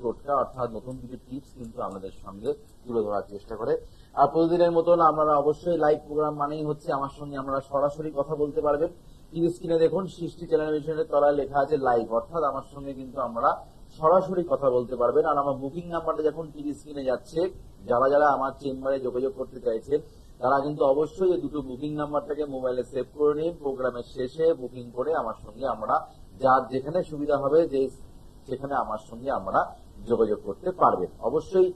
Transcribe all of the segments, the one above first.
টোটকা অর্থাৎ নতুন কিছু টিপস কিন্তু আমাদের সঙ্গে তুলে ধরার চেষ্টা করে। আর প্রতিদিনের মতন আপনারা অবশ্যই লাইভ প্রোগ্রাম মানেই হচ্ছে আমার সঙ্গে আপনারা সরাসরি কথা বলতে পারবেন। টিভি স্ক্রিনে দেখুন, সৃষ্টি টেলিভিশনের তলায় লেখা আছে লাইভ অর্থাৎ আমার সঙ্গে কিন্তু আমরা সরাসরি কথা বলতে পারবেন। আর আমার বুকিং নাম্বারটা যখন টিভি স্ক্রিনে যাচ্ছে, যারা যারা আমার চেম্বারে যোগাযোগ করতে চাইছেন, তারা কিন্তু অবশ্যই এই দুটো বুকিং নাম্বারটাকে মোবাইলে সেভ করে নিন প্রোগ্রামের শেষে বুকিং করে আমার সঙ্গে আমরা, যার যেখানে সুবিধা হবে যে সেখানে আমার সঙ্গে আমরা যোগাযোগ করতে পারবেন অবশ্যই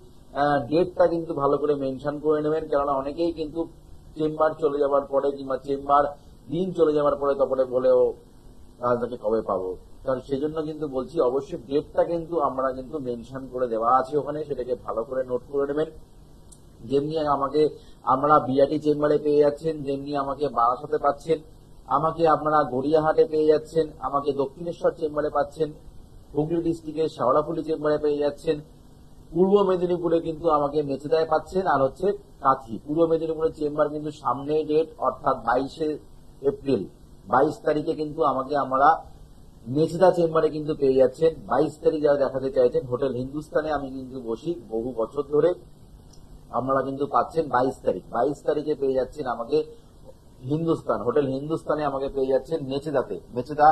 ডেটটা কিন্তু ভালো করে মেনশন করে নেবেন, কেননা অনেকেই কিন্তু চেম্বার চলে যাওয়ার পরে কিংবা চেম্বার দিন চলে যাওয়ার পরে তারপরে বলেও আপনাকে কবে পাবো। কারণ সেই জন্য কিন্তু বলছি, অবশ্যই ডেটটা কিন্তু আমরা কিন্তু মেনশন করে দেওয়া আছে ওখানে, সেটাকে ভালো করে নোট করে নেবেন। যেমনি আমাকে, আমরা বিআটি চেম্বারে পেয়ে যাচ্ছেন, যেমনি আমাকে বারাসাতে পাচ্ছেন, আমাকে আপনারা গড়িয়াহাটে পেয়ে যাচ্ছেন, আমাকে দক্ষিণেশ্বর চেম্বারে পাচ্ছেন হুগলি ডিস্ট্রিক্টের শেওড়াফুলি চেম্বারে পেয়ে যাচ্ছেন। পূর্ব মেদিনীপুরে কিন্তু আমাকে মেচেদায় পাচ্ছেন আর হচ্ছে কাথি। পূর্ব মেদিনীপুরের চেম্বার কিন্তু সামনে ডেট অর্থাৎ বাইশে এপ্রিল। বাইশ তারিখে কিন্তু আমাকে আমরা মেচেদা চেম্বারে কিন্তু পেয়ে যাচ্ছেন। বাইশ তারিখ যারা দেখাতে চাইছেন, হোটেল হিন্দুস্তানে আমি কিন্তু বসি বহু বছর ধরে। আপনারা কিন্তু পাচ্ছেন বাইশ তারিখ। বাইশ তারিখে পেয়ে যাচ্ছেন আমাকে হিন্দুস্তান। হোটেল হিন্দুস্তানে আমাকে পেয়ে যাচ্ছেন মেচেদাতে। মেচেদা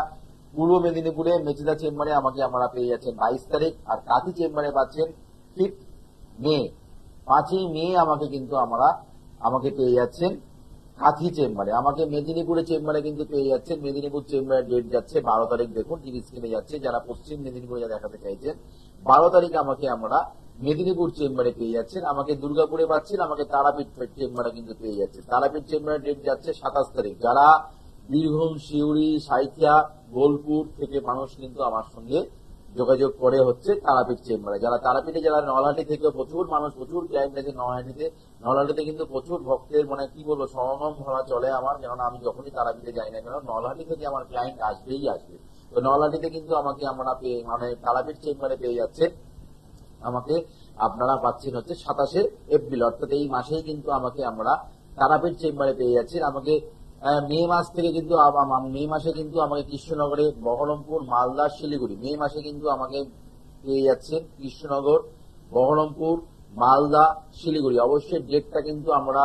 পূর্ব মেদিনীপুরে মেচেদা চেম্বারে আমাকে আমরা পেয়ে যাচ্ছেন বাইশ তারিখ আর কাঁথি চেম্বারে পাচ্ছেন ফিফথ মে, পাঁচই মে আমাকে কিন্তু আমরা আমাকে পেয়ে যাচ্ছেন কাঁথি চেম্বারে। আমাকে মেদিনীপুরে চেম্বারে কিন্তু পেয়ে যাচ্ছেন। মেদিনীপুর চেম্বারের ডেট যাচ্ছে বারো তারিখ দেখুন টিভি স্ক্রিনে যাচ্ছে। যারা পশ্চিম মেদিনীপুরে দেখাতে চাইছেন, বারো তারিখ আমাকে আমরা মেদিনীপুর চেম্বারে পেয়ে যাচ্ছেন। আমাকে দুর্গাপুরে পাচ্ছেন, আমাকে তারাপীঠ চেম্বারে কিন্তু পেয়ে যাচ্ছে। তারাপীঠ চেম্বারের ডেট যাচ্ছে সাতাশ তারিখ। যারা বীরভূম শিউড়ি সাইথিয়া, বোলপুর থেকে মানুষ কিন্তু আমার সঙ্গে যোগাযোগ করে হচ্ছে তারাপীঠ চেম্বারে। যারা তারাপীঠে, যারা নলহাটি থেকে প্রচুর মানুষ, প্রচুর ক্লায়েন্ট আছে নলহাটিতে নলহাটিতে কিন্তু প্রচুর ভক্তের মানে কি বলব, সমাগম ভরা চলে আমার। কেননা আমি যখনই তারাপীঠে যাই না কেন, নলহাটি থেকে আমার ক্লায়েন্ট আসবেই আসবে। তো নলহাটিতে কিন্তু আমাকে আমরা পেয়ে মানে তারাপীঠ চেম্বারে পেয়ে যাচ্ছে। আমাকে আপনারা পাচ্ছেন হচ্ছে সাতাশে এপ্রিল, অর্থাৎ এই মাসেই কিন্তু আমাকে আমরা তারাপীঠ চেম্বারে পেয়ে যাচ্ছেন। আমাকে মে মাস থেকে কিন্তু মে মাসে কিন্তু আমাকে কৃষ্ণনগরে বহরমপুর, মালদা, শিলিগুড়ি, মে মাসে কিন্তু আমাকে পেয়ে যাচ্ছেন কৃষ্ণনগর, বহরমপুর, মালদা, শিলিগুড়ি। অবশ্যই ডেটটা কিন্তু আমরা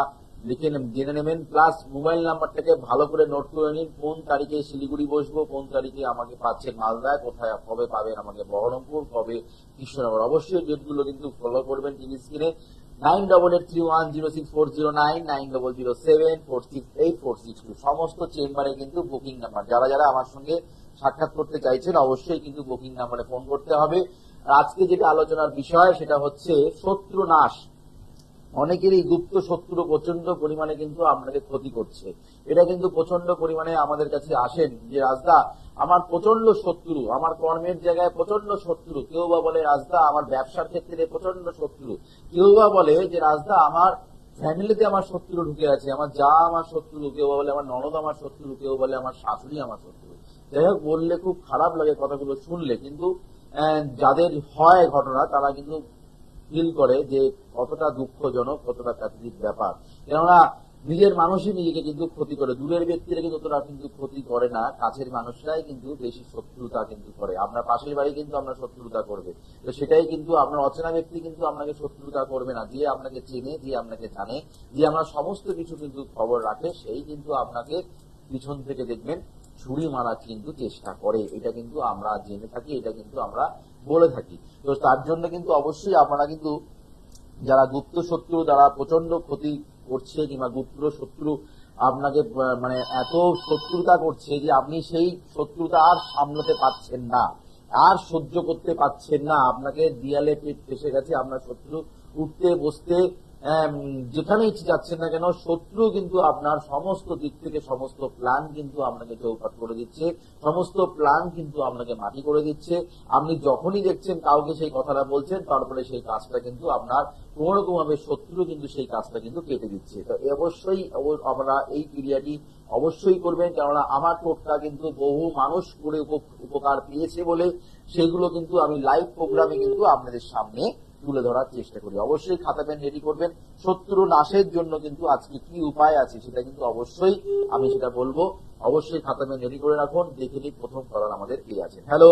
লিখে জেনে নেবেন প্লাস মোবাইল নাম্বারটাকে ভালো করে নোট করে নিন, কোন তারিখে শিলিগুড়ি বসবো, কোন তারিখে আমাকে পাচ্ছেন মালদায়, কোথায়, কবে পাবেন আমাকে বহরমপুর, কবে কৃষ্ণনগর। অবশ্যই ডেটগুলো কিন্তু ফলো করবেন টিভি স্ক্রিনে nine double eight three one zero six four zero nine nine double zero seven four six eight four six two সমস্ত চেম্বারে কিন্তু বুকিং নাম্বার যারা যারা আমার সঙ্গে সাক্ষাৎ করতে চাইছেন অবশ্যই কিন্তু বুকিং নাম্বারে ফোন করতে হবে আজকে যেটা আলোচনার বিষয় সেটা হচ্ছে শত্রু নাশ অনেকেরই গুপ্ত শত্রু প্রচণ্ড পরিমাণে কিন্তু আপনাকে ক্ষতি করছে। এটা কিন্তু প্রচণ্ড পরিমাণে আমাদের কাছে আসেন। যে রাজদা, আমার প্রচণ্ড শত্রু, আমার কর্মের জায়গায় প্রচণ্ড শত্রু, কেউ বা বলে, রাজদা, আমার ব্যবসার ক্ষেত্রে প্রচণ্ড শত্রু। কেউ বা বলে যে, রাজদা, আমার ফ্যামিলিতে আমার শত্রু ঢুকে আছে, আমার যা আমার শত্রু, কেউ বলে, আমার ননদ আমার শত্রু, কেউ বলে, আমার শাশুড়ি আমার শত্রু। যাই হোক, বললে খুব খারাপ লাগে কথাগুলো শুনলে, কিন্তু যাদের হয় ঘটনা, তারা কিন্তু ফিল করে যে কতটা দুঃখজনক, কতটা প্রাকৃতিক ব্যাপার। কেননা, নিজের মানুষই নিজেকে কিন্তু ক্ষতি করে। দূরের ব্যক্তিরা কিন্তু অতটা কিন্তু ক্ষতি করে না। কাছের মানুষরাই কিন্তু বেশি শত্রুতা কিন্তু করে। আপনার পাশের বাড়ি কিন্তু আপনার শত্রুতা করবে। তো সেটাই কিন্তু আপনার অচেনা ব্যক্তি কিন্তু আপনাকে শত্রুতা করবে না। যে আপনাকে চেনে, যে আপনাকে জানে, যে আমরা সমস্ত কিছু কিন্তু খবর রাখে, সেই কিন্তু আপনাকে পিছন থেকে দেখবেন, ছুরি মারার কিন্তু চেষ্টা করে। এটা কিন্তু আমরা জেনে থাকি, এটা কিন্তু আমরা বলে থাকি। তো তার জন্য কিন্তু অবশ্যই আপনারা কিন্তু যারা গুপ্ত শত্রু যারা প্রচণ্ড ক্ষতি করছে কিংবা গুপ্ত শত্রু আপনাকে মানে এত শত্রুতা করছে যে আপনি সেই শত্রুতা আর সামলাতে পারছেন না, আর সহ্য করতে পারছেন না। আপনাকে দিয়ালে পেট ফেসে গেছে, আপনার শত্রু উঠতে, বসতে যেখানে ইচ্ছে যাচ্ছেন না কেন, শত্রু কিন্তু আপনার সমস্ত দিক থেকে সমস্ত প্ল্যান কিন্তু আপনাকে চৌপাট করে দিচ্ছে। সমস্ত প্ল্যান কিন্তু আপনাকে মাটি করে দিচ্ছে। আপনি যখনই দেখছেন কাউকে সেই কথাটা বলছেন, তারপরে সেই কাজটা কিন্তু আপনার কোন রকম ভাবে শত্রু কিন্তু সেই কাজটা কিন্তু কেটে দিচ্ছে। তো অবশ্যই আমরা এই ক্রিয়াটি অবশ্যই করবেন, কেননা আমার টোটকা কিন্তু বহু মানুষ করে উপকার পেয়েছে বলে, সেগুলো কিন্তু আমি লাইভ প্রোগ্রামে কিন্তু আপনাদের সামনে তুলে ধরার চেষ্টা করি। অবশ্যই খাতা পেন রেডি করবেন। শত্রু নাশের জন্য কিন্তু আজকে কি উপায় আছে সেটা কিন্তু অবশ্যই আমি সেটা বলব। অবশ্যই খাতা পেন রেডি করে রাখুন। দেখে নিই প্রথম করার আমাদের কে আছে। হ্যালো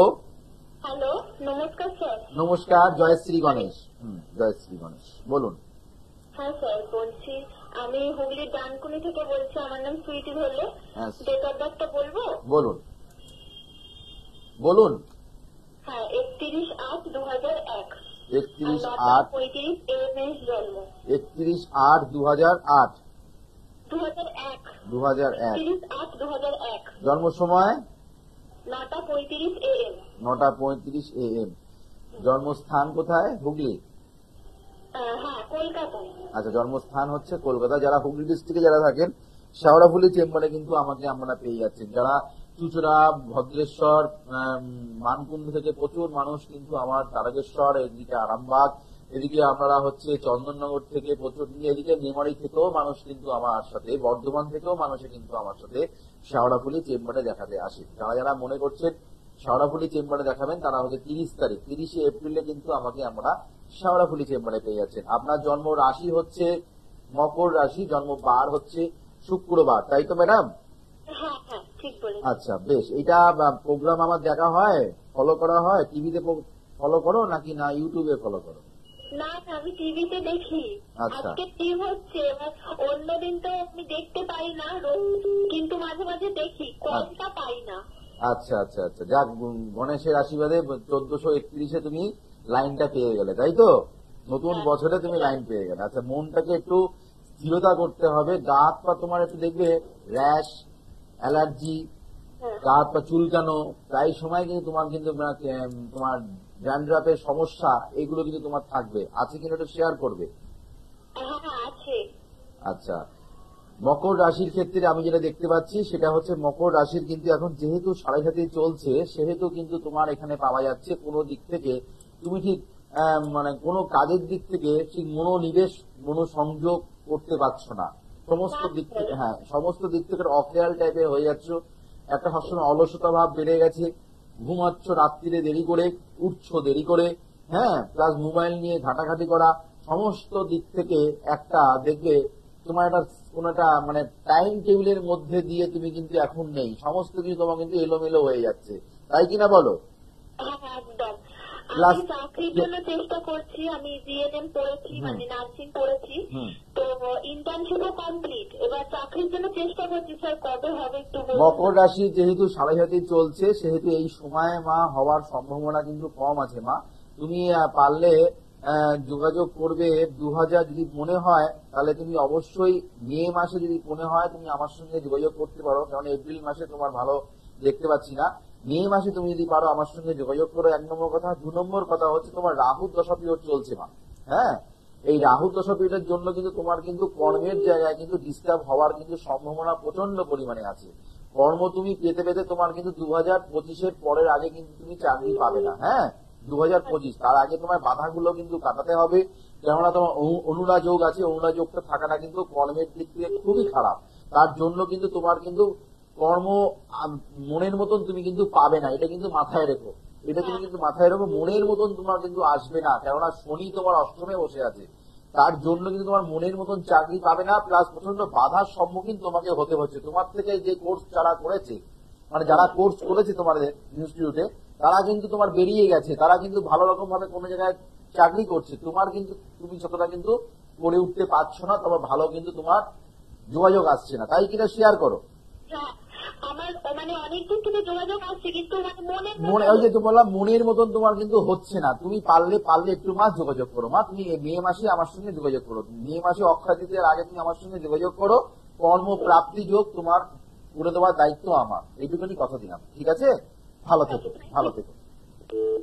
হ্যালো নমস্কার স্যার নমস্কার জয়শ্রী গণেশ। হুম জয়শ্রী গণেশ। বলুন। হ্যাঁ স্যার বলছি আমি হুগলির ডানকুনি থেকে বলছি আমার নাম সুইটি ধরলে। হ্যাঁ ডেট অফ বার্থটা বলব? বলুন। বলুন হ্যাঁ একত্রিশ আট দু হাজার এক একত্রিশ আট একত্রিশ আট দু হাজার আট দু হাজার এক। জন্ম সময়? নটা পঁয়ত্রিশ এ এম জন্মস্থান কোথায়? হুগলি। হ্যাঁ আচ্ছা জন্মস্থান হচ্ছে কলকাতা। যারা হুগলি ডিস্ট্রিক্টে যারা থাকেন শেওড়াফুলি চেম্বারে কিন্তু আমাকে আপনারা পেয়ে যাচ্ছেন। যারা চুচুড়া ভদ্রেশ্বর মানকুণ্ড থেকে প্রচুর মানুষ কিন্তু আমার তারকেশ্বর এদিকে আরামবাগ, এদিকে আপনারা হচ্ছে চন্দননগর থেকে প্রচুর এদিকে মেমারি থেকেও মানুষ কিন্তু আমার সাথে, বর্ধমান থেকেও মানুষে কিন্তু আমার সাথে শেওড়াফুলি চেম্বারে দেখাতে আসে। তারা যারা মনে করছেন শাওড়াফুলি চেম্বারে দেখাবেন, তারা হচ্ছে তিরিশ তারিখ, তিরিশে এপ্রিলে কিন্তু আমাকে আমরা শেওড়াফুলি চেম্বারে পেয়ে যাচ্ছেন। আপনার জন্ম রাশি হচ্ছে, মকর রাশি, জন্ম বার হচ্ছে শুক্রবার, তাই তো ম্যাডাম? হ্যাঁ হ্যাঁ। ঠিক আচ্ছা বেশ। এটা প্রোগ্রাম আমার দেখা হয় ফলো করা হয় টিভিতে ফলো করো নাকি না ইউটিউবে ফলো করো? না আমি টিভিতে দেখি। আচ্ছা। আজকে টিম হচ্ছে? অন্যদিন তো আমি দেখতে পাই না কিন্তু মাঝে মাঝে দেখি কলটা পাই না। আচ্ছা আচ্ছা আচ্ছা। যাক গণেশের আশীর্বাদে চোদ্দশো একত্রিশে তুমি লাইনটা পেয়ে গেলে তাই তো? নতুন হ্যাঁ। বছরে তুমি লাইন পেয়ে গেলে। আচ্ছা মনটাকে একটু স্থিরতা করতে হবে। হাত পা তোমার একটু দেখবে র্যাশ অ্যালার্জি হ্যাঁ। গা হাত চুলকানো প্রায় সময় কিন্তু তোমার কিন্তু তোমার ড্যান্ড্রাফের সমস্যা এগুলো কিন্তু তোমার থাকবে। আছে কিনা একটু শেয়ার করবে? হ্যাঁ হ্যাঁ, আচ্ছা। মকর রাশির ক্ষেত্রে আমি যেটা দেখতে পাচ্ছি সেটা হচ্ছে মকর রাশির কিন্তু এখন যেহেতু সাড়ে সাথে চলছে সেহেতু কিন্তু তোমার এখানে পাওয়া যাচ্ছে কোনো দিক থেকে তুমি ঠিক মানে কোনো কাজের দিক থেকে ঠিক মনোনিবেশ মনোসংযোগ করতে পারছ না। সমস্ত দিক থেকে হ্যাঁ সমস্ত দিক থেকে অকেয়াল টাইপের হয়ে যাচ্ছ। একটা সবসময় অলসতা ভাব বেড়ে গেছে। ঘুমাচ্ছ রাত্রিরে দেরি করে, উঠছো দেরি করে হ্যাঁ প্লাস মোবাইল নিয়ে ঘাটাঘাটি করা, সমস্ত দিক থেকে একটা দেখবে তোমার একটা, কোন একটা মানে টাইম টেবিলের মধ্যে দিয়ে তুমি কিন্তু এখন নেই। সমস্ত কিছু তোমার কিন্তু এলোমেলো হয়ে যাচ্ছে। তাই কিনা বলো? হ্যাঁ একদম। আমি চাকরির জন্য চেষ্টা করছি আমি জিএনএম পড়েছি মানে নার্সিং পড়েছি। তো ইন্টার্নশিপও কমপ্লিট এবার চাকরির জন্য চেষ্টা করছি স্যার কবে হবে একটু মকর রাশি যেহেতু সাড়ে সাথে চলছে সেহেতু এই সময়ে মা হওয়ার সম্ভাবনা কিন্তু কম আছে মা। তুমি পারলে যোগাযোগ করবে দু হাজার যদি মনে হয় তাহলে তুমি অবশ্যই মে মাসে যদি মনে হয় তুমি আমার সঙ্গে যোগাযোগ করতে পারো। কারণ এপ্রিল মাসে তোমার ভালো দেখতে পাচ্ছি না। মে মাসে তুমি যদি পারো আমার সঙ্গে যোগাযোগ করো, এক নম্বর কথা। দু নম্বর কথা হচ্ছে তোমার রাহু দশা পিরিয়ড চলছে মা। হ্যাঁ? এই রাহু দশা পিরিয়ডের জন্য কিন্তু তোমার কিন্তু কর্মের জায়গায় কিন্তু ডিস্টার্ব হওয়ার কিন্তু সম্ভাবনা প্রচণ্ড পরিমাণে আছে। কর্ম তুমি পেতে পেতে তোমার কিন্তু দু হাজার পঁচিশের পরের আগে কিন্তু তুমি চাকরি পাবে না। হ্যাঁ? দু হাজার পঁচিশ। তার আগে তোমার বাধাগুলো কিন্তু কাটাতে হবে। কেননা তোমার অনু- অনুরা যোগ আছে। অনুরা যোগটা থাকাটা কিন্তু কর্মের দিক থেকে খুবই খারাপ। তার জন্য কিন্তু তোমার কিন্তু কর্ম মনের মতন তুমি কিন্তু পাবে না এটা কিন্তু মাথায় রেখো। এটা তুমি কিন্তু মাথায় রেখো মনের মতন তোমার কিন্তু আসবে না কেননা শনি তোমার অষ্টমে বসে আছে। তার জন্য কিন্তু তোমার মনের মতন চাকরি পাবে না প্লাস প্রচণ্ড বাধার সম্মুখীন তোমাকে হতে হচ্ছে। তোমার থেকে যে কোর্স যারা করেছে মানে যারা কোর্স করেছে তোমাদের ইনস্টিটিউটে তারা কিন্তু তোমার বেরিয়ে গেছে তারা কিন্তু ভালো রকম ভাবে কোনো জায়গায় চাকরি করছে। তোমার কিন্তু তুমি যতটা কিন্তু করে উঠতে পারছ না তবে ভালো কিন্তু তোমার যোগাযোগ আসছে না। তাই কিনা শেয়ার করো? হ্যাঁ, মানে যোগাযোগ মানে মনে মনে মনের মতন তোমার কিন্তু হচ্ছে না। তুমি পারলে পারলে একটু মাস যোগাযোগ করো। মা, তুমি মে মাসে আমার সঙ্গে যোগাযোগ করো। মে মাসে অক্ষয় আগে তুমি আমার সঙ্গে যোগাযোগ করো। কর্মপ্রাপ্তি যোগ তোমার করে দেওয়ার দায়িত্ব আমার। এইটুকুনি কথা দিলাম। ঠিক আছে? ভালো থেকো ভালো থেকো।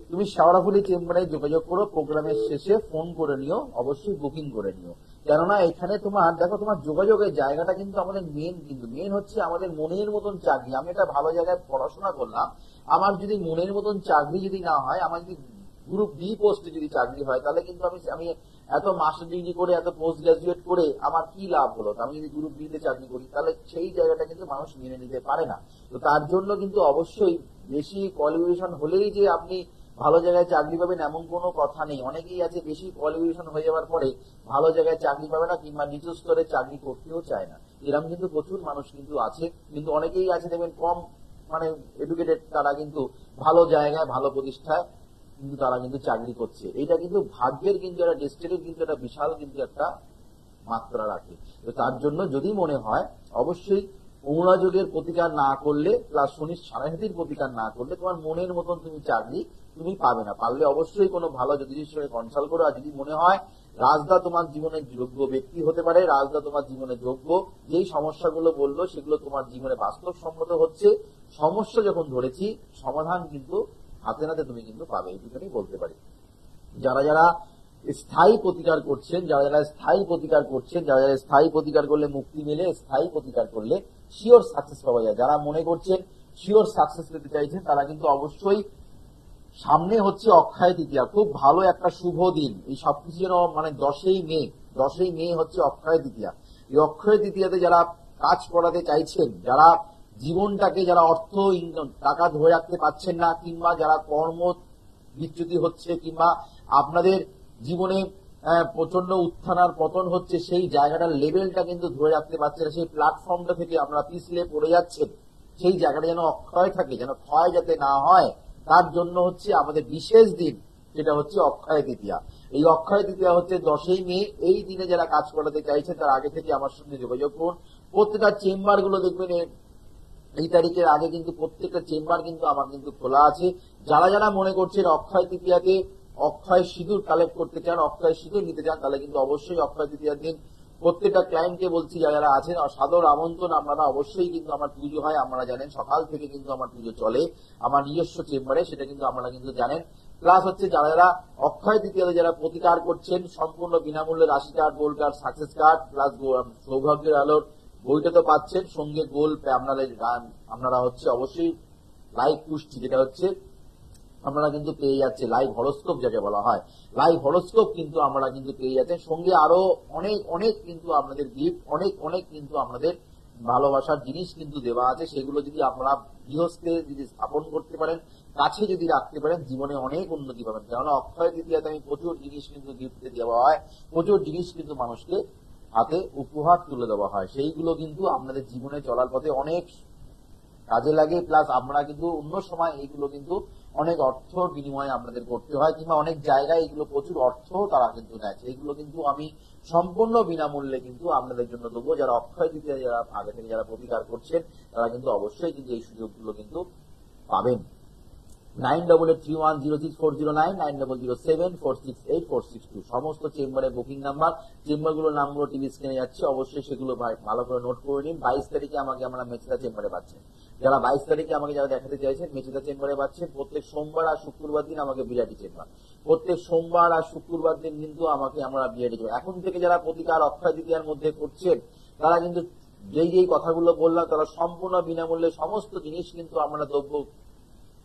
তুমি শেওড়াফুলি চেম্বারে যোগাযোগ করো। প্রোগ্রামের শেষে ফোন করে নিও। অবশ্যই বুকিং করে নিও। কেননা এখানে তোমার, দেখো তোমার যোগাযোগের জায়গাটা কিন্তু আমাদের মেন কিন্তু মেন হচ্ছে আমাদের মনের মতন চাকরি। আমি একটা ভালো জায়গায় পড়াশোনা করলাম, আমার যদি মনের মতন চাকরি যদি না হয়, আমার যদি গ্রুপ বি পোস্টে যদি চাকরি হয়, তাহলে কিন্তু আমি আমি এত মাস্টার ডিগ্রি করে, এত পোস্ট গ্রাজুয়েট করে আমার কি লাভ হলো? আমি যদি গ্রুপ বি তে চাকরি করি, তাহলে সেই জায়গাটা কিন্তু মানুষ মেনে নিতে পারে না। তো তার জন্য কিন্তু অবশ্যই বেশি কোয়ালিফিকেশন হলেই যে আপনি ভালো জায়গায় চাকরি পাবেন এমন কোনো কথা নেই। অনেকেই আছে বেশি কোয়ালিফিকেশন হয়ে যাওয়ার পরে ভালো জায়গায় চাকরি পাবে না কিংবা নিচু স্তরে চাকরি করতেও চায় না। এরকম কিন্তু প্রচুর মানুষ কিন্তু আছে, কিন্তু অনেকেই আছে দেখবেন কম মানে এডুকেটেড তারা কিন্তু ভালো জায়গায়, ভালো প্রতিষ্ঠায় কিন্তু তারা কিন্তু চাকরি করছে। এটা কিন্তু ভাগ্যের কিন্তু একটা ডেস্টিনির কিন্তু একটা বিশাল কিন্তু একটা মাত্রা রাখে। তো তার জন্য যদি মনে হয়, অবশ্যই অমরাযোগের প্রতিকার না করলে প্লাস শনির সাড়াহাতির প্রতিকার না করলে তোমার মনের মতন তুমি চাকরি তুমি পাবে না। পারলে অবশ্যই কোনো ভালো জ্যোতিষীর সঙ্গে কনসাল্ট করো। আর যদি মনে হয় রাজদা তোমার জীবনে যোগ্য ব্যক্তি হতে পারে, রাজদা তোমার জীবনে যোগ্য, যেই সমস্যাগুলো বলল সেগুলো তোমার জীবনে বাস্তবসম্মত হচ্ছে। সমস্যা যখন ধরেছি, সমাধান কিন্তু হাতে নাতে তুমি কিন্তু পাবে এইটুখানি বলতে পারি। যারা যারা স্থায়ী প্রতিকার করছেন, যারা যারা স্থায়ী প্রতিকার করছেন, যারা যারা স্থায়ী প্রতিকার করলে মুক্তি মেলে, স্থায়ী প্রতিকার করলে শিওর সাকসেস পাওয়া যায়। যারা মনে করছেন শিওর সাকসেস পেতে চাইছেন, তারা কিন্তু অবশ্যই সামনে হচ্ছে অক্ষয় তৃতীয়া। খুব ভালো একটা শুভ দিন। এই সবকিছু যেন মানে দশই মে দশই মে হচ্ছে অক্ষয় তৃতীয়া। এই অক্ষয় তৃতীয়াতে যারা কাজ করাতে চাইছেন, যারা জীবনটাকে, যারা অর্থ টাকা ধরে রাখতে পারছেন না, কিংবা যারা কর্ম বিচ্যুতি হচ্ছে, কিংবা আপনাদের জীবনে প্রচণ্ড উত্থান আর পতন হচ্ছে, সেই জায়গাটার লেভেলটা কিন্তু ধরে রাখতে পারছে না, সেই প্ল্যাটফর্মটা থেকে আপনারা পিছলে পড়ে যাচ্ছেন। সেই জায়গাটা যেন অক্ষয় থাকে, যেন ক্ষয় যাতে না হয় তার জন্য হচ্ছে আমাদের বিশেষ দিন, যেটা হচ্ছে অক্ষয় তৃতীয়া। এই অক্ষয় তৃতীয়া হচ্ছে দশই মে, এই দিনে যারা কাজ করাতে চাইছেন, তার আগে থেকে আমার সঙ্গে যোগাযোগ করুন। প্রত্যেকটা চেম্বারগুলো দেখবেন এই তারিখের আগে কিন্তু প্রত্যেকটা চেম্বার কিন্তু আমার কিন্তু খোলা আছে। যারা যারা মনে করছেন অক্ষয় তৃতীয়াতে অক্ষয় সিঁদুর কালেক্ট করতে চান, অক্ষয় সিঁদুর নিতে চান, তাহলে কিন্তু অবশ্যই অক্ষয় তৃতীয়ার দিন প্রত্যেকটা ক্লায়েন্টকে বলছি, যারা আছেন সাদর আমন্ত্রণ আপনারা অবশ্যই কিন্তু আমার পুজো হয়, আপনারা জানেন, সকাল থেকে কিন্তু আমার পুজো চলে, আমার নিজস্ব চেম্বারে সেটা কিন্তু আপনারা কিন্তু জানেন। প্লাস হচ্ছে যারা যারা অক্ষয় তৃতীয়াতে যারা প্রতিকার করছেন, সম্পূর্ণ বিনামূল্যে রাশি card gold card success card plus সৌভাগ্যের আলোর বইটা তো পাচ্ছেন, সঙ্গে গোল আপনাদের, আপনারা হচ্ছে অবশ্যই লাইভ পুষ্টি, যেটা হচ্ছে আমরা কিন্তু পেয়ে যাচ্ছে লাইভ হরস্কোপ যাকে বলা হয়। লাইভ হরস্কোপ কিন্তু আমরা কিন্তু পেয়ে যাচ্ছেন সঙ্গে আরও অনেক অনেক কিন্তু আপনাদের গিফট অনেক অনেক কিন্তু আপনাদের ভালোবাসার জিনিস কিন্তু দেওয়া আছে। সেগুলো যদি আপনারা গৃহস্থে যদি স্থাপন করতে পারেন, কাছে যদি রাখতে পারেন, জীবনে অনেক উন্নতি পাবেন। কেননা অক্ষয় তৃতীয়াতে আমি প্রচুর জিনিস কিন্তু গিফটে দেওয়া হয়। প্রচুর জিনিস কিন্তু মানুষকে হাতে উপহার তুলে দেওয়া হয়। সেইগুলো কিন্তু আপনাদের জীবনে চলার পথে অনেক কাজে লাগে। প্লাস আমরা কিন্তু অন্য সময় এইগুলো কিন্তু অনেক অর্থ বিনিময়ে আপনাদের করতে হয়, কিংবা অনেক জায়গায় এগুলো প্রচুর অর্থ তারা কিন্তু নেয়। এগুলো কিন্তু আমি সম্পূর্ণ বিনামূল্যে কিন্তু আপনাদের জন্য দেবো। যারা অক্ষয় তৃতীয়া, যারা আগে থেকে যারা প্রতিকার করছেন, তারা কিন্তু অবশ্যই কিন্তু এই সুযোগগুলো কিন্তু পাবেন। Nine double eight three one zero six four zero nine nine double zero seven four six eight four six two সমস্ত চেম্বারের বুকিং নাম্বার চেম্বারগুলোর নামগুলো টিভি স্ক্রিনে যাচ্ছে। অবশ্যই সেগুলো ভালো করে নোট করে নিন। বাইশ তারিখে আমাকে আমরা মেচেদা চেম্বারে পাচ্ছেন। যারা বাইশ তারিখে আমাকে যারা দেখাতে চাইছেন, মেচেদা চেম্বারে পাচ্ছেন। প্রত্যেক সোমবার আর শুক্রবার দিন আমাকে বিরাটি চেম্বার প্রত্যেক সোমবার আর শুক্রবার দিন কিন্তু আমাকে আমরা বিরাটি চেম্বার এখন থেকে যারা প্রতিকার অক্ষয় তৃতীয়ার মধ্যে করছেন, তারা কিন্তু যেই যেই কথাগুলো বললাম, তারা সম্পূর্ণ বিনামূল্যে সমস্ত জিনিস কিন্তু আমরা দ্রব্য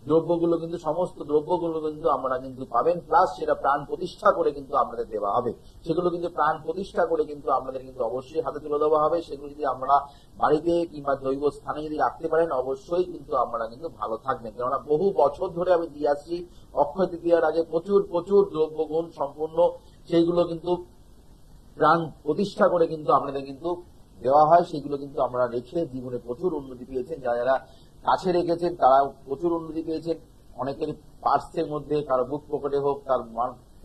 দ্রব্যগুলো কিন্তু, সমস্ত দ্রব্যগুলো কিন্তু আমরা কিন্তু পাবেন প্লাস সেটা প্রাণ প্রতিষ্ঠা করে কিন্তু আপনাদের দেওয়া হবে। সেগুলো কিন্তু প্রাণ প্রতিষ্ঠা করে কিন্তু আপনাদের কিন্তু অবশ্যই হাতে তুলে দেওয়া হবে। সেগুলো যদি আমরা বাড়িতে কিংবা জৈব স্থানে যদি রাখতে পারেন, অবশ্যই কিন্তু আমরা কিন্তু ভালো থাকবেন। কেননা বহু বছর ধরে আমি দিয়ে আসছি, অক্ষয় তৃতীয়ার আগে প্রচুর প্রচুর দ্রব্যগুণ সম্পূর্ণ সেইগুলো কিন্তু প্রাণ প্রতিষ্ঠা করে কিন্তু আপনাদের কিন্তু দেওয়া হয়। সেগুলো কিন্তু আমরা রেখে জীবনে প্রচুর উন্নতি পেয়েছেন। যারা যারা কাছে রেখেছেন, তারা প্রচুর উন্নতি পেয়েছেন। অনেকের পার্সের মধ্যে, কারও বুক পকেটে হোক, তার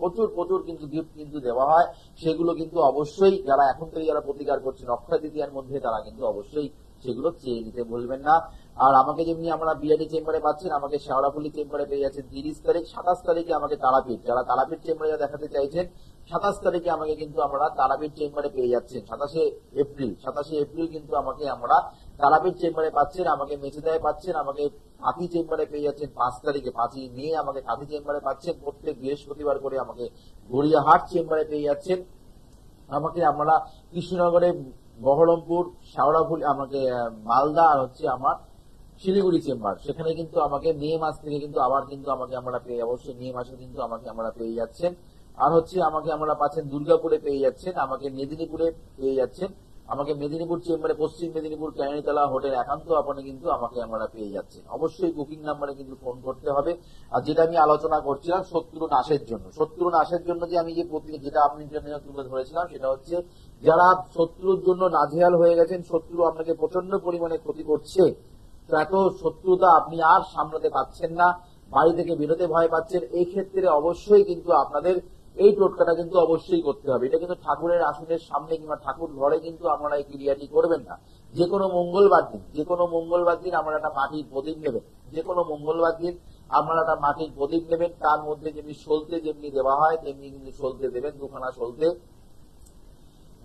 প্রচুর প্রচুর কিন্তু গিফট কিন্তু দেওয়া হয়। সেগুলো কিন্তু অবশ্যই যারা এখন থেকে যারা প্রতিকার করছেন অক্ষয় তৃতীয়ার মধ্যে তারা কিন্তু অবশ্যই সেগুলো চেয়ে নিতে ভুলবেন না। আর আমাকে যেমনি আমরা বিআইডি চেম্বারে পাচ্ছেন, আমাকে শেওড়াপল্লী চেম্বারে পেয়ে যাচ্ছেন তিরিশ তারিখ, সাতাশ তারিখে আমাকে তারাপীঠ, যারা তারাপীঠ চেম্বারে দেখাতে চাইছেন, সাতাশ তারিখে আমাকে কিন্তু আমরা তারাপীঠ চেম্বারে পেয়ে যাচ্ছেন। সাতাশে এপ্রিল সাতাশে এপ্রিল কিন্তু আমাকে আমরা তারাপীঠ চেম্বারে পাচ্ছেন, আমাকে মেচেদায় পাচ্ছেন, আমাকে কাঁথি চেম্বারে পেয়ে যাচ্ছেন, পাঁচ তারিখে, পাঁচই মে আমাকে কাঁথি চেম্বারে পাচ্ছেন, প্রত্যেক বৃহস্পতিবার করে আমাকে গড়িয়াহাট চেম্বারে পেয়ে যাচ্ছেন। আমাকে আমরা কৃষ্ণনগরে বহরমপুর, শাওড়াফুল, আমাকে মালদা আর হচ্ছে আমার শিলিগুড়ি চেম্বার। সেখানে কিন্তু আমাকে মে মাস থেকে কিন্তু আবার কিন্তু আমাকে আমরা পেয়ে, অবশ্যই মে মাসে কিন্তু আমাকে আমরা পেয়ে যাচ্ছেন। আর হচ্ছে আমাকে আমরা পাচ্ছেন দুর্গাপুরে পেয়ে যাচ্ছেন, আমাকে মেদিনীপুরে পেয়ে যাচ্ছেন। আমাকে মেদিনীপুর চেম্বারে, পশ্চিম মেদিনীপুর ক্যানিতলা হোটেল একান্ত আপনি কিন্তু আমাকে আমরা পেয়ে যাচ্ছেন। অবশ্যই বুকিং নাম্বারে কিন্তু ফোন করতে হবে। আর যেটা আমি আলোচনা করছিলাম শত্রু নাশের জন্য। শত্রু নাশের জন্য যে আমি যে যেটা আপনি তুলে ধরেছিলাম, সেটা হচ্ছে যারা শত্রুর জন্য নাজেহাল হয়ে গেছেন, শত্রু আপনাকে প্রচণ্ড পরিমাণে ক্ষতি করছে এত শত্রুতা আপনি আর সামলাতে পারছেন না, বাড়ি থেকে বেরোতে ভয় পাচ্ছেন। এই ক্ষেত্রে অবশ্যই কিন্তু আপনাদের এই টোটকাটা কিন্তু অবশ্যই করতে হবে। এটা কিন্তু ঠাকুরের আসনের সামনে কিংবা ঠাকুর ঘরে কিন্তু আপনারা এই ক্রিয়াটি করবেন না। যে কোনো মঙ্গলবার দিন, যে কোনো মঙ্গলবার দিন আমরা একটা মাটির প্রদীপ নেবেন। যে কোনো মঙ্গলবার দিন আপনারা একটা মাটির প্রদীপ নেবেন। তার মধ্যে যেমনি সলতে যেমনি দেওয়া হয়, তেমনি কিন্তু সলতে দেবেন, দুখানা সলতে।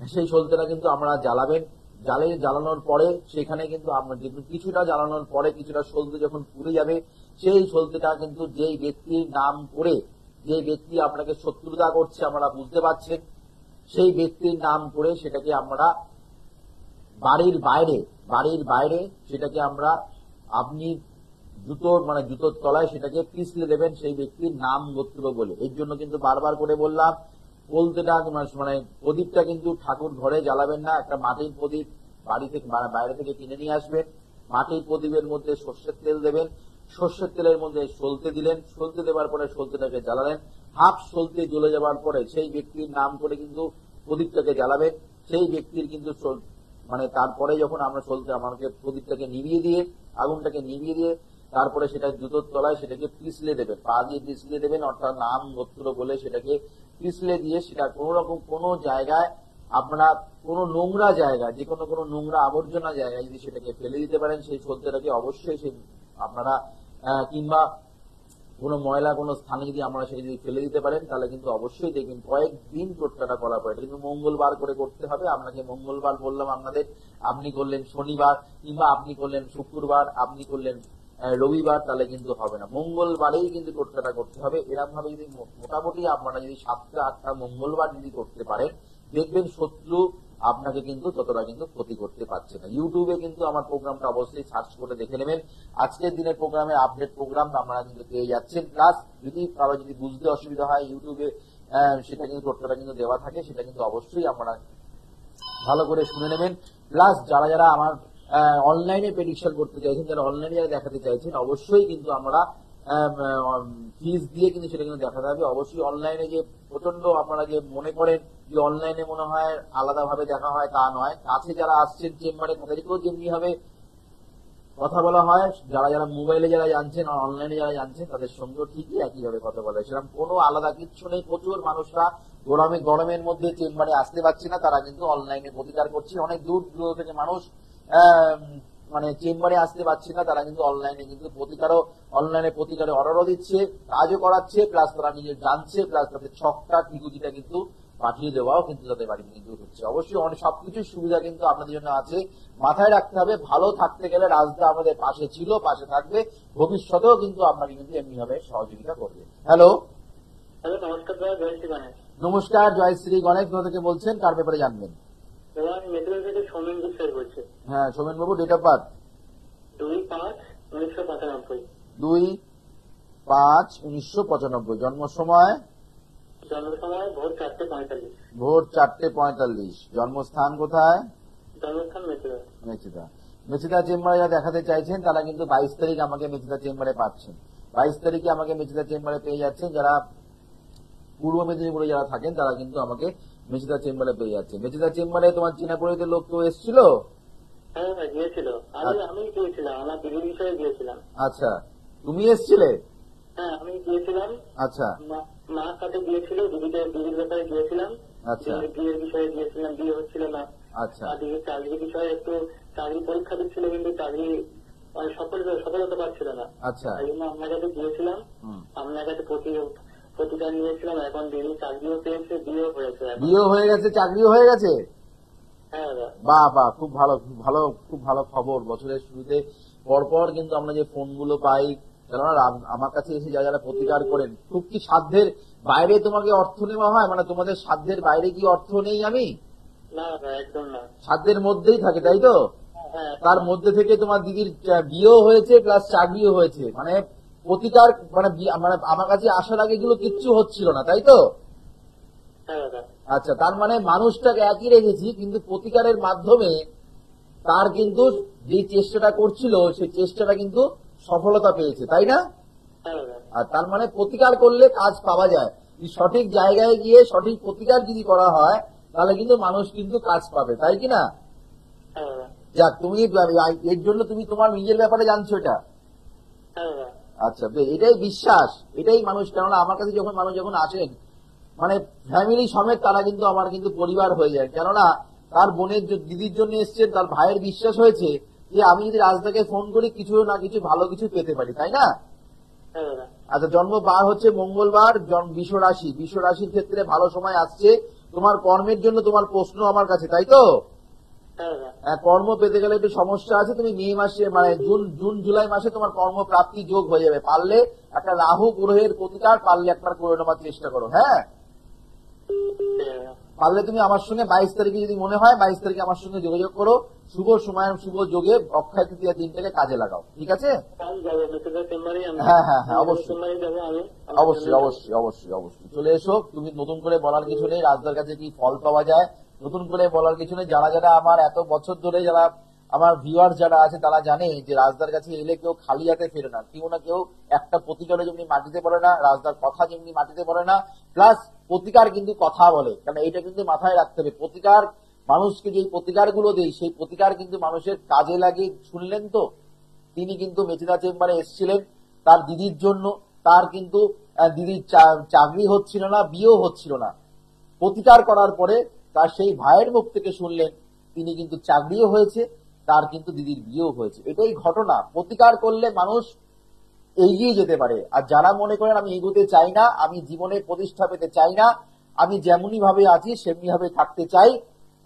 সেই সলতেটা কিন্তু আমরা জ্বালাবেন। জ্বালে জ্বালানোর পরে সেখানে কিন্তু আমরা দেখবেন কিছুটা জ্বালানোর পরে কিছুটা সলতে যখন পুড়ে যাবে, সেই সলতেটা কিন্তু যেই ব্যক্তির নাম করে যে ব্যক্তি আপনাকে শত্রুতা করছে আমরা বুঝতে পারছেন, সেই ব্যক্তির নাম করে সেটাকে আমরা বাড়ির বাইরে বাড়ির বাইরে সেটাকে আমরা আপনি জুতোর মানে জুতোর তলায় সেটাকে পিছলে দেবেন সেই ব্যক্তির নাম গোত্র বলে। এর জন্য কিন্তু বারবার করে বললাম বলতেটা মানে প্রদীপটা কিন্তু ঠাকুর ঘরে জ্বালাবেন না, একটা মাটির প্রদীপ বাড়ি থেকে বাইরে থেকে কিনে নিয়ে আসবেন। মাটির প্রদীপের মধ্যে সর্ষের তেল দেবেন। সর্ষের তেলের মধ্যে সলতে দিলেন। সলতে দেওয়ার পরে সলতেটাকে জ্বালালেন। হাফ সলতে জ্বলে যাওয়ার পরে সেই ব্যক্তির নাম করে কিন্তু প্রদীপটাকে জ্বালাবেন সেই ব্যক্তির কিন্তু মানে তারপরে যখন আমরা চলতে আমাকে প্রদীপটাকে নিভিয়ে দিয়ে, আগুনটাকে নিভিয়ে দিয়ে, তারপরে সেটা জুতোর তলায় সেটাকে পিছলে দেবেন পা দিয়ে পিছলে দেবেন, অর্থাৎ নাম, গোত্র বলে সেটাকে পিছলে দিয়ে সেটা কোন রকম কোন জায়গায় আপনারা কোনো নোংরা জায়গা যে কোনো কোনো নোংরা আবর্জনা জায়গায় যদি সেটাকে ফেলে দিতে পারেন, সেই সত্যটাকে অবশ্যই সেই আপনারা কিংবা কোনো ময়লা, কোনো স্থানে যদি আমরা সেটা যদি ফেলে দিতে পারেন, তাহলে কিন্তু অবশ্যই দেখবেন কয়েকদিন টোটকাটা পর এটা কিন্তু মঙ্গলবার করে করতে হবে। আপনাকে মঙ্গলবার বললাম আপনাদের, আপনি করলেন শনিবার কিংবা আপনি করলেন শুক্রবার, আপনি করলেন রবিবার, তাহলে কিন্তু হবে না। মঙ্গলবারেই কিন্তু টোটকাটা করতে হবে। এরকম ভাবে যদি মোটামুটি আপনারা যদি সাতটা আটটা মঙ্গলবার যদি করতে পারেন, দেখবেন শত্রু আপনাকে কিন্তু ততটা কিন্তু ক্ষতি করতে পারছে না। ইউটিউবে কিন্তু আমার প্রোগ্রামটা অবশ্যই সার্চ করে দেখে নেবেন। আজকের দিনের প্রোগ্রামে আপডেট প্রোগ্রাম আপনারা কিন্তু পেয়ে যাচ্ছেন। প্লাস যদি কারও যদি বুঝতে অসুবিধা হয় ইউটিউবে সেটা কিন্তু টোটকাটা কিন্তু দেওয়া থাকে, সেটা কিন্তু অবশ্যই আপনারা ভালো করে শুনে নেবেন। প্লাস যারা যারা আমার অনলাইনে প্রেডিকশন করতে চাইছেন, যারা অনলাইনে যারা দেখাতে চাইছেন, অবশ্যই কিন্তু আমরা ফিস দিয়ে কিন্তু সেটা কিন্তু দেখাতে হবে অবশ্যই অনলাইনে যে প্রচণ্ড আপনারা যে মনে করেন যে অনলাইনে মনে হয় আলাদাভাবে দেখা হয়, তা নয়। কাছে যারা আসছেন চেম্বারে তাদেরকেও যেমনি হবে কথা বলা হয়, যারা যারা মোবাইলে যারা জানছেন অনলাইনে যারা জানছেন, তাদের সঙ্গেও ঠিকই একইভাবে কথা বলা হয়। সেরকম কোনো আলাদা কিচ্ছু নেই। প্রচুর মানুষরা গরমে, গরমের মধ্যে চেম্বারে আসতে পারছে না। তারা কিন্তু অনলাইনে প্রতিকার করছে। অনেক দূর দূর থেকে মানুষ মানে চেম্বারে আসতে পারছে না তারা কিন্তু অনলাইনে কিন্তু প্রতিকারও অনলাইনে প্রতিকারে অর্ডারও দিচ্ছে কাজও করাচ্ছে প্লাস তারা নিজে জানছে প্লাস তাদের ছকটা টিকুটিটা কিন্তু পাঠিয়ে দেওয়াও কিন্তু তাদের বাড়িতে কিন্তু হচ্ছে। অবশ্যই অনেক সবকিছুর সুবিধা কিন্তু আপনাদের জন্য আছে। মাথায় রাখতে হবে ভালো থাকতে গেলে রাজদা আমাদের পাশে ছিল পাশে থাকবে ভবিষ্যতেও কিন্তু আপনাকে কিন্তু এমনি ভাবে সহযোগিতা করবে। হ্যালো হ্যালো নমস্কার জয় শ্রী গণেশ। নমস্কার জয়শ্রী গণেশ থেকে বলছেন কার ব্যাপারে জানবেন? দাদা আমি মেদিনীপুর থেকে সৌমেন বিশ্বাস বলছি। হ্যাঁ সোমেন বাবু ডেট অফ বার্থ দুই পাঁচ উনিশশো পঁচানব্বই। দুই পাঁচ উনিশশো পঁচানব্বই। জন্ম সময়? জন্ম সময় ভোর চারটে পঁয়তাল্লিশ। ভোর চারটে পঁয়তাল্লিশ। জন্মস্থান কোথায়? জন্মস্থান মেচিদা মেচিদা চেম্বারে যারা দেখাতে চাইছেন তারা কিন্তু বাইশ তারিখ আমাকে মেচিদা চেম্বারে পাচ্ছেন। বাইশ তারিখে আমাকে মেচিদা চেম্বারে পেয়ে যাচ্ছেন যারা পূর্ব মেদিনীপুরে যারা থাকেন তারা কিন্তু আমাকে মেচিদা চেম্বারে পেয়ে যাচ্ছে মেচিদা চেম্বারে তোমার চীনা পরিচিত লোক কেউ এসেছিল? হ্যাঁ হ্যাঁ গিয়েছিল। আমি আমি গিয়েছিলাম আমার দিদির বিষয়ে গিয়েছিলাম। আচ্ছা তুমি এসছিলে? হ্যাঁ আমি গিয়েছিলাম। আচ্ছা। মার সাথে গিয়েছিল দিদিদের দিদির ব্যাপারে গিয়েছিলাম। আচ্ছা। বিয়ের বিষয়ে গিয়েছিলাম বিয়ে হচ্ছিল না। আচ্ছা। দিদির চাকরির বিষয়ে একটু চাকরি পরীক্ষা দিচ্ছিল কিন্তু চাকরি মানে সফল সফলতা পাচ্ছিল না। আচ্ছা। তাই জন্য আপনার কাছে গিয়েছিলাম। আপনার কাছে প্রতি প্রতিদান নিয়েছিলাম এখন দিদি চাকরিও পেয়েছে বিয়েও হয়েছে। বিয়ে হয়ে গেছে চাকরিও হয়ে গেছে? হ্যাঁ দাদা বাহ বাহ খুব ভালো ভালো খুব ভালো খবর। বছরের শুরুতে পরপর কিন্তু আমরা যে ফোনগুলো পাই কেননা আমার কাছে এসে যারা যারা প্রতিকার করেন খুব কি সাধ্যের বাইরে তোমাকে অর্থ নেওয়া হয়? মানে তোমাদের সাধ্যের বাইরে কি অর্থ নেই আমি? সাধ্যের মধ্যেই থাকে তাই তো? হ্যাঁ তার মধ্যে থেকে তোমার দিদির বিয়েও হয়েছে প্লাস চাকরিও হয়েছে। মানে প্রতিকার মানে বি- মানে আমার কাছে আসার আগে এগুলো কিচ্ছু হচ্ছিল না তাই তো? হ্যাঁ দাদা আচ্ছা তার মানে মানুষটাকে একই রেখেছি, কিন্তু প্রতিকারের মাধ্যমে তার কিন্তু যে চেষ্টাটা করছিল সেই চেষ্টাটা কিন্তু সফলতা পেয়েছে, তাই না? আর তার মানে প্রতিকার করলে কাজ পাওয়া যায়। সঠিক জায়গায় গিয়ে সঠিক প্রতিকার যদি করা হয়, তাহলে কিন্তু মানুষ কিন্তু কাজ পাবে, তাই কি না? যাক, তুমি, এর জন্য তুমি তোমার নিজের ব্যাপারে জানছো এটা। আচ্ছা এটাই বিশ্বাস, এটাই মানুষ, কেননা আমার কাছে যখন, মানুষ যখন আসেন মানে ফ্যামিলি সমেত তারা কিন্তু আমার কিন্তু পরিবার হয়ে যায়। কেননা তার বোনের দিদির জন্য এসছেন, তার ভাইয়ের বিশ্বাস হয়েছে যে আমি যদি রাজদাকে ফোন করি, কিছু না কিছু ভালো কিছু পেতে পারি, তাই না? আচ্ছা জন্ম বার হচ্ছে মঙ্গলবার বিষ রাশি। বিষ রাশির ক্ষেত্রে ভালো সময় আসছে। তোমার কর্মের জন্য তোমার প্রশ্ন আমার কাছে, তাই তো? হ্যাঁ কর্ম পেতে গেলে একটু সমস্যা আছে। তুমি মে মাসে মানে জুন জুন, জুলাই মাসে তোমার কর্ম প্রাপ্তি যোগ হয়ে যাবে। পারলে একটা রাহু, গ্রহের প্রতিকার, পারলে একবার করে নেওয়ার চেষ্টা করো হ্যাঁ। পারলে তুমি আমার সঙ্গে বাইশ তারিখে যদি মনে হয় বাইশ তারিখে আমার সঙ্গে যোগাযোগ করো। শুভ সময় শুভ যোগে অক্ষয় তৃতীয় দিনটাকে কাজে লাগাও। ঠিক আছে? হ্যাঁ, হ্যাঁ, হ্যাঁ, অবশ্যই। অবশ্যই অবশ্যই অবশ্যই চলে এসো তুমি নতুন করে বলার কিছু নেই। রাজদার কাছে কি ফল পাওয়া যায়? নতুন করে বলার কিছু নেই। যারা যারা আমার এত বছর ধরে যারা আমার ভিউয়ার যারা আছে তারা জানে যে রাজদার কাছে এলে কেউ খালি হাতে ফেরে না। কেউ না কেউ একটা প্রতিকারে যেমনি মাটিতে পড়ে না রাজদার কথা যেমনি মাটিতে পড়ে না। প্লাস প্রতিকার কিন্তু কথা বলে। কারণ এইটা কিন্তু মাথায় রাখতে হবে। প্রতিকার, মানুষকে যে প্রতিকারগুলো দেয় সেই প্রতিকার কিন্তু মানুষের কাজে লাগে। শুনলেন তো? তিনি কিন্তু মেচিদা চেম্বারে এসেছিলেন তার দিদির জন্য। তার কিন্তু দিদির চাকরি হচ্ছিল না, বিয়েও হচ্ছিল না। প্রতিকার করার পরে তার সেই ভাইয়ের মুখ থেকে শুনলেন, তিনি কিন্তু চাকরিও হয়েছে, তার কিন্তু দিদির বিয়েও হয়েছে। এটাই ঘটনা। প্রতিকার করলে মানুষ এগিয়ে যেতে পারে। আর যারা মনে করেন আমি এগোতে চাই না, আমি জীবনে প্রতিষ্ঠা পেতে চাই না, আমি যেমনই ভাবে আছি সেমনি ভাবে থাকতে চাই,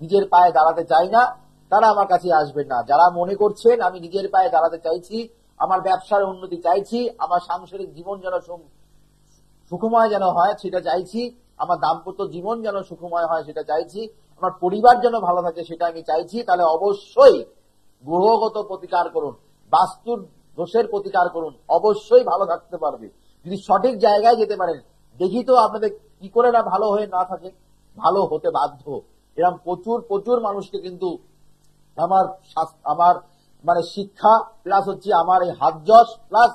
নিজের পায়ে দাঁড়াতে চাই না, তারা আমার কাছে আসবেন না। যারা মনে করছেন আমি নিজের পায়ে দাঁড়াতে চাইছি, আমার ব্যবসার উন্নতি চাইছি, আমার সাংসারিক জীবন যেন সুখময় যেন হয় সেটা চাইছি, আমার দাম্পত্য জীবন যেন সুখময় হয় সেটা চাইছি, আমার পরিবার যেন ভালো থাকে সেটা আমি চাইছি, তাহলে অবশ্যই গ্রহগত প্রতিকার করুন। বাস্তুর দোষের প্রতিকার করুন। অবশ্যই ভালো থাকতে পারবে। যদি সঠিক জায়গায় যেতে পারেন, দেখি তো আপনাদের কি করে না ভালো হয়ে না থাকে। ভালো হতে বাধ্য। এরকম প্রচুর প্রচুর মানুষকে কিন্তু আমার আমার মানে শিক্ষা প্লাস হচ্ছে আমার এই হাত যশ প্লাস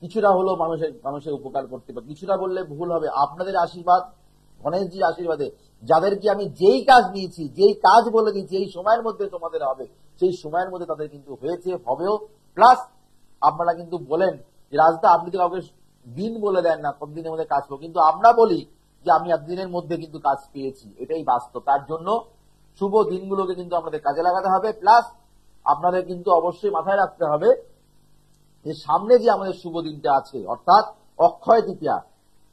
কিছুটা হলো মানুষের মানুষের উপকার করতে পারে। কিছুটা বললে ভুল হবে। আপনাদের আশীর্বাদ, গণেশজির আশীর্বাদে। যাদেরকে আমি যেই কাজ নিয়েছি যেই কাজ বলে দিয়েছি, এই সময়ের মধ্যে তোমাদের হবে। সেই সময়ের মধ্যে তাদের কিন্তু হয়েছে, হবেও। প্লাস আপনারা কিন্তু বলেন যে রাজদা, আপনি তো কাউকে দিন বলে দেন না কোন দিনের মধ্যে কাজ করব কিন্তু আমরা বলি যে আমি এতদিনের মধ্যে কিন্তু কাজ পেয়েছি, এটাই বাস্তব। তার জন্য শুভ দিনগুলোকে কিন্তু আমাদের কাজে লাগাতে হবে। প্লাস আপনাদের কিন্তু অবশ্যই মাথায় রাখতে হবে যে সামনে যে আমাদের শুভ দিনটা আছে, অর্থাৎ অক্ষয় তৃতীয়া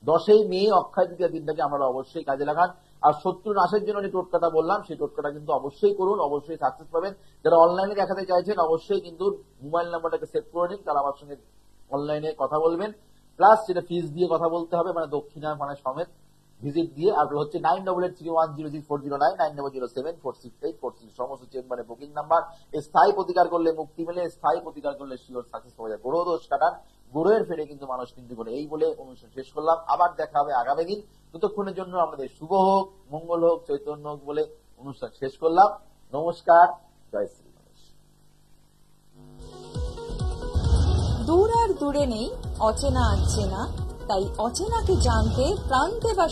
দশই মে, অক্ষয় তৃতীয়া দিনটাকে আমরা অবশ্যই কাজে লাগান। আর শত্রু নাশের জন্য টোটকাটা বললাম, সেই টোটকাটা কিন্তু অবশ্যই করুন, অবশ্যই সাকসেস পাবেন। যারা অনলাইনে দেখাতে চাইছেন, অবশ্যই কিন্তু মোবাইল নাম্বারটাকে সেভ করে নিন, তারা আমার সঙ্গে অনলাইনে কথা বলবেন। প্লাস সেটা ফিস দিয়ে কথা বলতে হবে মানে দক্ষিণা মানে সমেত ভিজিট দিয়ে, আর হচ্ছে nine double eight three one zero zero four zero nine nine double zero seven four six eight four six সমস্ত চেম্বারে বুকিং নাম্বার স্থায়ী প্রতিকার করলে মুক্তি মেলে, স্থায়ী প্রতিকার করলে শিওর সাকসেস পাওয়া যায়। গ্রহ দোষ কাটান। গ্রহের ফেরে কিন্তু মানুষ কিন্তু করে এই বলে অনুষ্ঠান শেষ করলাম, আবার দেখা হবে আগামী দিন। ততক্ষণের জন্য আমাদের শুভ হোক, মঙ্গল হোক, চৈতন্য হোক বলে অনুষ্ঠান শেষ করলাম। নমস্কার, জয় শ্রী দূর আর দূরে নেই, অচেনা আছেনা তাই অচেনাকে জানতে প্রান্তে বা